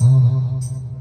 ああ。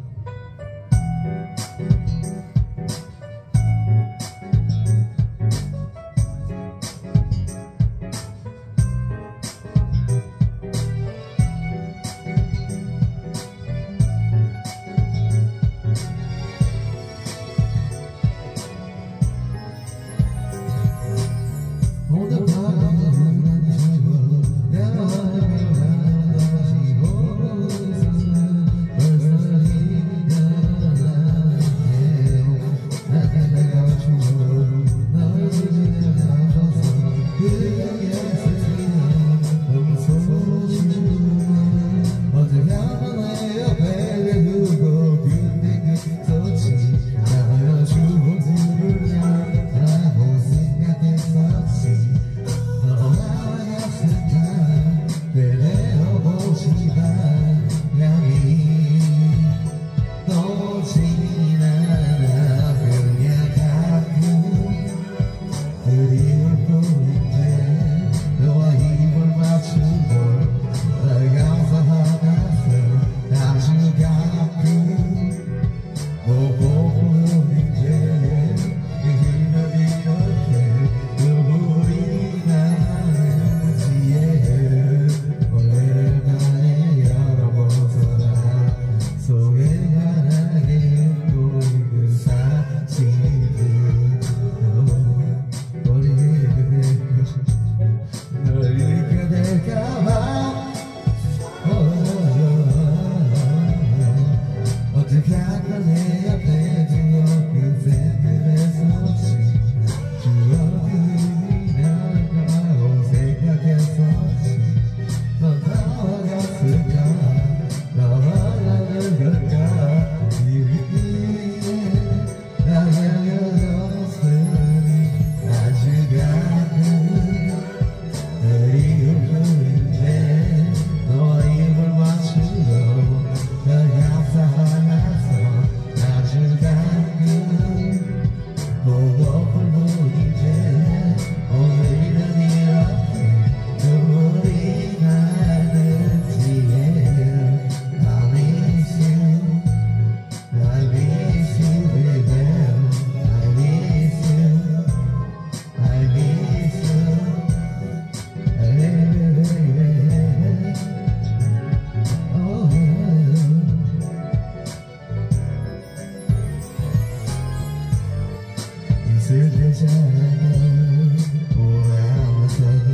i'm our